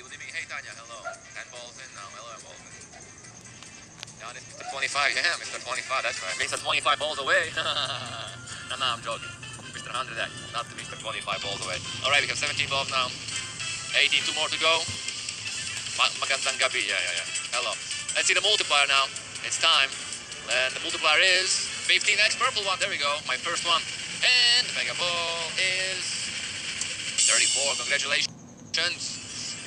Andy? Hey, Tanya, hello. 10 balls in now. Hello, in. Now it's Mr. 25. Yeah, Mr. 25, that's right. Mr. 25 balls away. no, no, I'm joking. Mr. 100X, not the Mr. 25 balls away. Alright, we have 17 balls now. 18, two more to go. Ma- Magandang gabi, yeah, yeah, yeah. Hello. Let's see the multiplier now. It's time. And the multiplier is 15x purple one. There we go. My first one. And the mega ball is 34. Congratulations.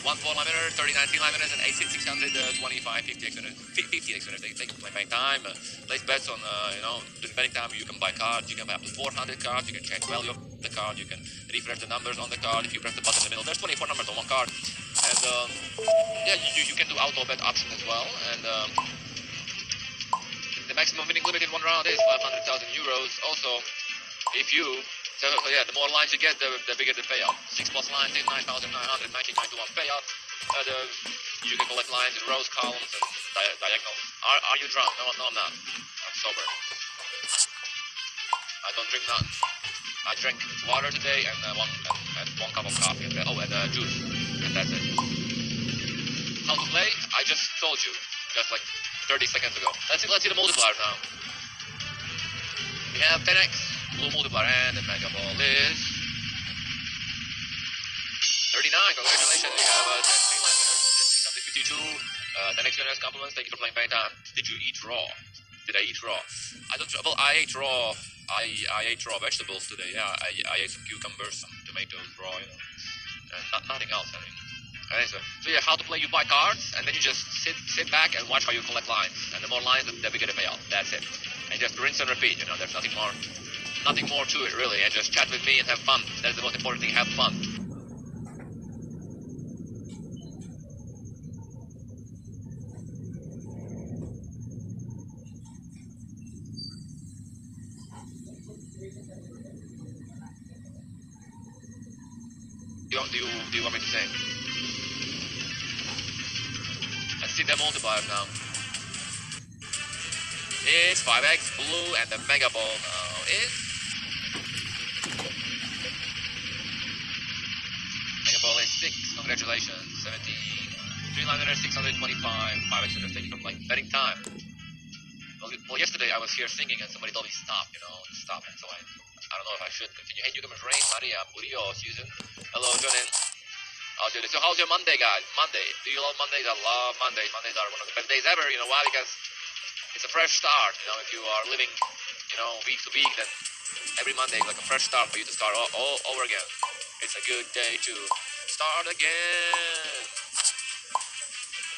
1 4 line minute, 30 19 line minutes, and 8 600, uh, 25, 50 x minutes. 50 x minutes. They take play bank time. Uh, place bets on, uh, you know, during betting time, you can buy cards. You can buy up to 400 cards. You can check value of the card. You can refresh the numbers on the card. If you press the button in the middle, there's 24 numbers on one card. And, uh, yeah, you, you can do auto bet option as well. And, um, the maximum winning limit in one round is 500,000 euros. Also, if you so, yeah, the more lines you get, the, the bigger the payout. Six plus lines is 9,999 to one payout. Uh, the, you can collect lines in rows, columns, and di- diagonals. Are, are you drunk? No, no, I'm not. I'm sober. I don't drink none. I drank water today and uh, one and, and one cup of coffee and oh and uh, juice and that's it. How to play? I just told you just like 30 seconds ago. Let's see. Let's see the multipliers now. We have 10x blue multiplier and the mega ball is 39. Congratulations. We have uh, 10 line winners. This is something 52. Uh, the next winner's compliments. Thank you for playing Time. Did you eat raw? Did I eat raw? I don't. Well, I ate raw. I I ate raw vegetables today. Yeah, I, I ate some cucumbers, some tomatoes raw. You know, and not, nothing else. I mean. Okay, so, so yeah, how to play? You buy cards, and then you just sit sit back and watch how you collect lines. And the more lines, the, the bigger the payout. That's it. And just rinse and repeat. You know, there's nothing more, nothing more to it really. And just chat with me and have fun. That's the most important thing. Have fun. Do you, do you, do you want me to say? Let's see the multiplier now. It's 5x blue and the mega ball now is 6. Congratulations. 17. 3 liner 625. 5x. Thank you for playing. Betting time. Well, well, yesterday I was here singing and somebody told me stop, you know, stop. And so I, I don't know if I should continue. Hey, newcomers, Rain, Maria, Murillo, Susan. Hello, John in. How's your, so how's your Monday, guys? Monday. Do you love Mondays? I love Mondays. Mondays are one of the best days ever. You know why? Because it's a fresh start. You know, if you are living, you know, week to week, then every Monday is like a fresh start for you to start all, all over again. It's a good day to start again.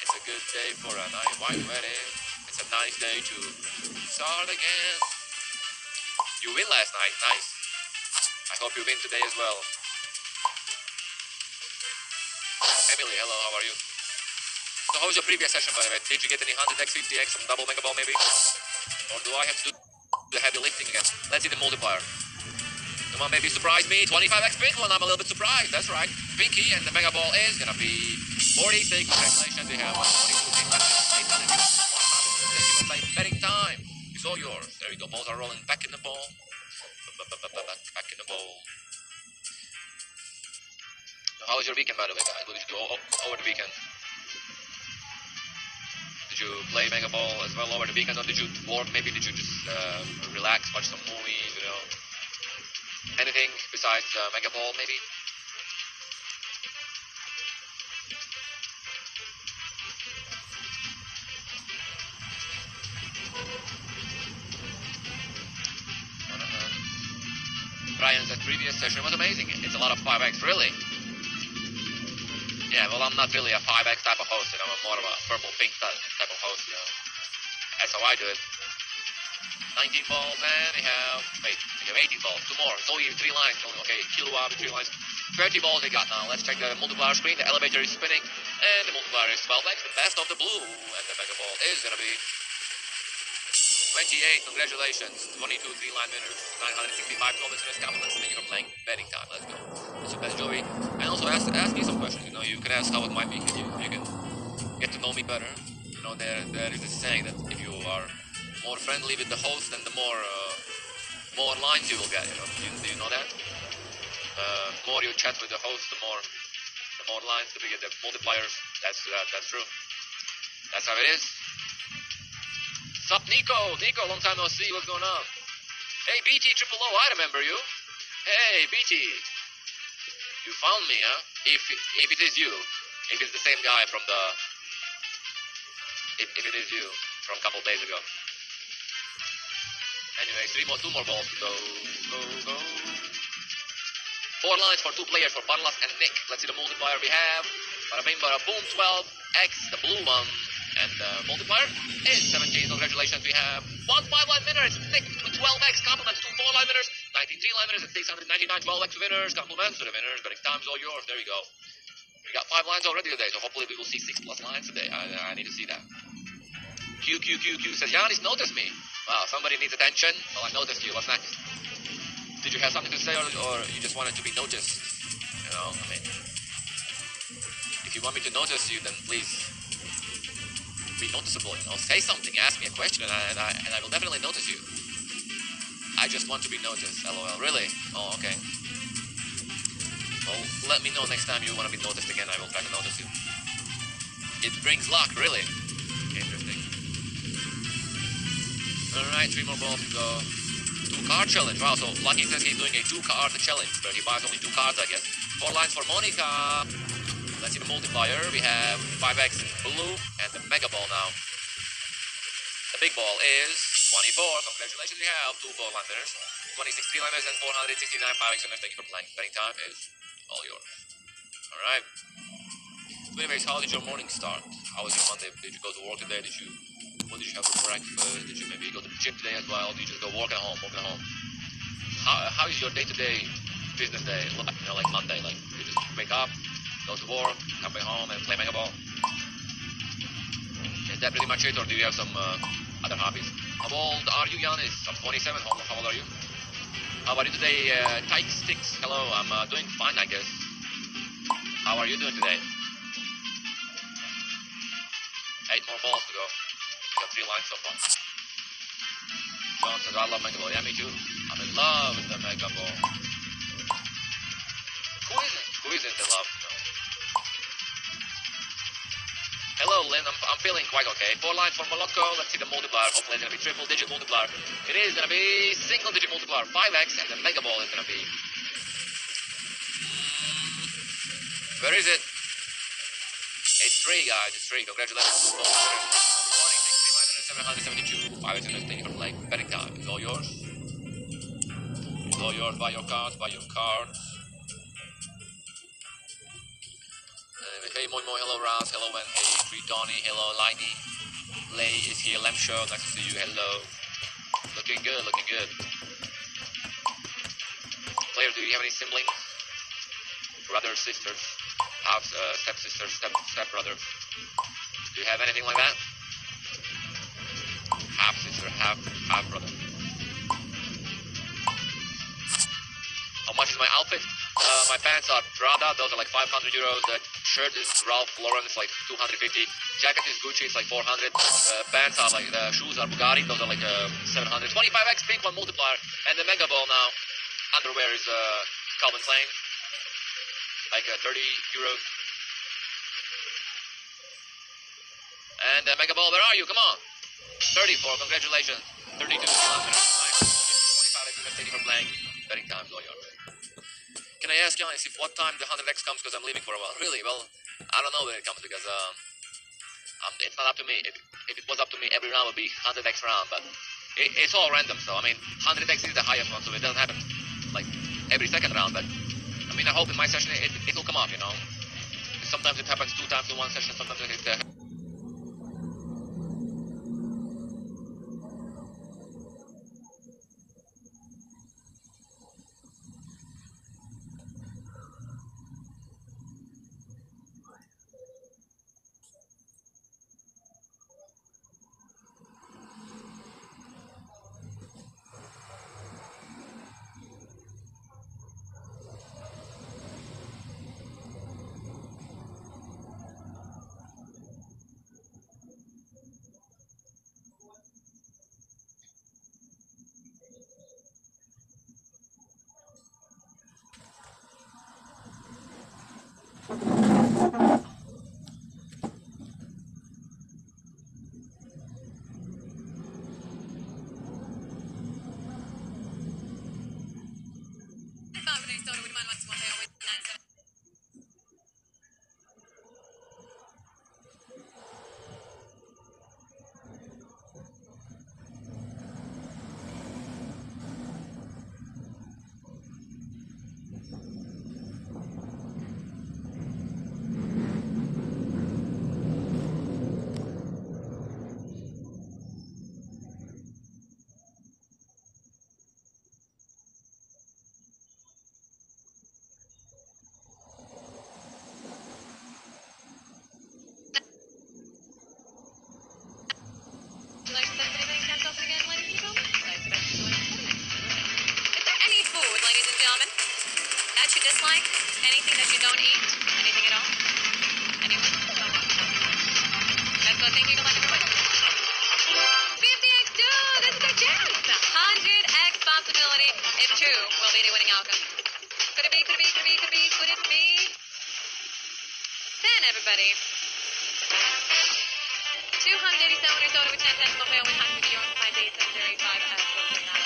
It's a good day for a night white wedding. It's a nice day to start again. You win last night. Nice. I hope you win today as well. Emily, hello, how are you? So how was your previous session, by the way? Did you get any 100x, 50x, some double mega ball maybe? Or do I have to do the heavy lifting again? Let's see the multiplier. Come on, maybe surprise me. 25x pink one, I'm a little bit surprised. That's right. Pinky and the mega ball is gonna be 46. Congratulations, we have 142, 800, 800, 100. Thank you betting time. It's all yours. There you go. Balls are rolling back in the ball. Back in the ball. How was your weekend, by the way, guys? What did you do o- o- over the weekend? Did you play Mega Ball as well over the weekend, or did you work? Maybe did you just uh, relax, watch some movies, you know? Anything besides uh, Mega Ball, maybe? Don't. Brian's previous session was amazing. It's a lot of 5x, really. Yeah, well, I'm not really a 5x type of host, you know. I'm more of a purple pink type type of host, you know. That's how I do it. 19 balls, and we have, wait, we have 18 balls, two more. It's only three lines, okay, kilowatt, three lines. 30 balls they got now. Let's check the multiplier screen. The elevator is spinning, and the multiplier is 12x, the best of the blue. And the mega ball is gonna be 28. Congratulations. 22 three line winners. 965 total winners. Compliments. Thank you for playing. Betting time. Let's go. That's your best, Joey. And also ask, ask me some questions. You know, you can ask how it might be. You, you can get to know me better. You know, there there is a saying that if you are more friendly with the host, then the more uh, more lines you will get. You know, do you, do you know that? Uh, more you chat with the host, the more the The more lines, the bigger the multipliers. That's uh, that's true. That's how it is. Sup, Nico? Nico, long time no see. What's going on? Hey, BT Triple O, I remember you. Hey, BT. You found me, huh? If if it is you, if it's the same guy from the, if, if it is you from a couple days ago. Anyway, three more, two more balls go, go, go. Four lines for two players for Barlas and Nick. Let's see the multiplier we have. Bada bing, bada boom, 12 X, the blue one. And the multiplier is 17. Congratulations, we have one five line winner. It's Nick with 12X. Compliments to four line winners, 93 line winners, and 699 12X winners. Compliments to the winners. Betting time's all yours. There you go. We got five lines already today, so hopefully we will see six plus lines today. I, I need to see that. Q, Q, Q, Q says, Yanis noticed me. Wow, somebody needs attention. Oh, I noticed you. What's next? Did you have something to say, or, or you just wanted to be noticed? You know, I mean, if you want me to notice you, then please be noticeable. You know, say something, ask me a question, and I, and I, and I will definitely notice you. I just want to be noticed. LOL. Really? Oh, okay. Well, let me know next time you want to be noticed again. I will try to notice you. It brings luck, really. Alright, three more balls to go. Two card challenge. Wow, so Lucky he's doing a two card challenge, but he buys only two cards, I guess. Four lines for Monica. Let's see the multiplier. We have 5x blue and the mega ball now. The big ball is 24. Congratulations, we have two four liners. 26 three liners and 469 5x winners. Thank you for playing. Betting time is all yours. Alright. Anyways, how did your morning start? How was your Monday? Did you go to work today? Did you what did you have for breakfast? Did you maybe go to the gym today as well? Did you just go work at home, work at home? How, how is your day-to-day business day? You know, like Monday, like you just wake up, go to work, come back home and play Mega Ball. Is that pretty much it, or do you have some uh, other hobbies? How old are you, Giannis? I'm 27. How, how old are you? How are you today, uh, Sticks? Hello, I'm uh, doing fine, I guess. How are you doing today? Eight more balls to go. We three lines so far. John says, I love Mega Ball. Yeah, me too. I'm in love with the Mega Ball. Who isn't? Who isn't in love? Hello, Lynn. I'm, I'm feeling quite okay. Four lines for Molotko. Let's see the multiplier. Hopefully, it's going to be triple digit multiplier. It is going to be single digit multiplier. 5x, and the Mega Ball is going to be. Where is it? It's three, guys. It's three. Congratulations. To both winners. 772. 5x and thank you for playing. Betting time. It's all yours. It's all yours. Buy your cards. Buy your cards. Uh, hey, Moy Moy, hello Raz, hello Wen, hey, Donny, hello Liney, Lay is here, Show, nice to see you, hello. Looking good, looking good. Player, do you have any siblings? Brothers, sisters, half uh, step step step? Do you have anything like that? Half sister, half half brother. How much is my outfit? Uh, my pants are Prada, those are like 500 euros. The shirt is Ralph Lauren, it's like 250. Jacket is Gucci, it's like 400. Uh, pants are like, the shoes are Bugatti, those are like uh, 700. 25x pink one multiplier. And the Mega Ball now. Underwear is uh, Calvin Klein, like uh, 30 euros. And uh, Mega Ball, where are you? Come on. 34, congratulations. 32 is the last winner. Nice. 25 thank you for playing. Betting time's yours. Can I ask you honestly what time the 100x comes because I'm leaving for a while? Really? Well, I don't know when it comes because um, um, it's not up to me. If, if it was up to me, every round would be 100x round, but it, it's all random. So, I mean, 100x is the highest one, so it doesn't happen like every second round. But, I mean, I hope in my session it, it will come up, you know. Sometimes it happens two times in one session, sometimes it uh, will be the winning outcome. Could it be, could it be, could it be, could it be, could it be? 10, everybody. 287 or so to a 10 decimal fail, 100 euro, 5 days, 35 as well.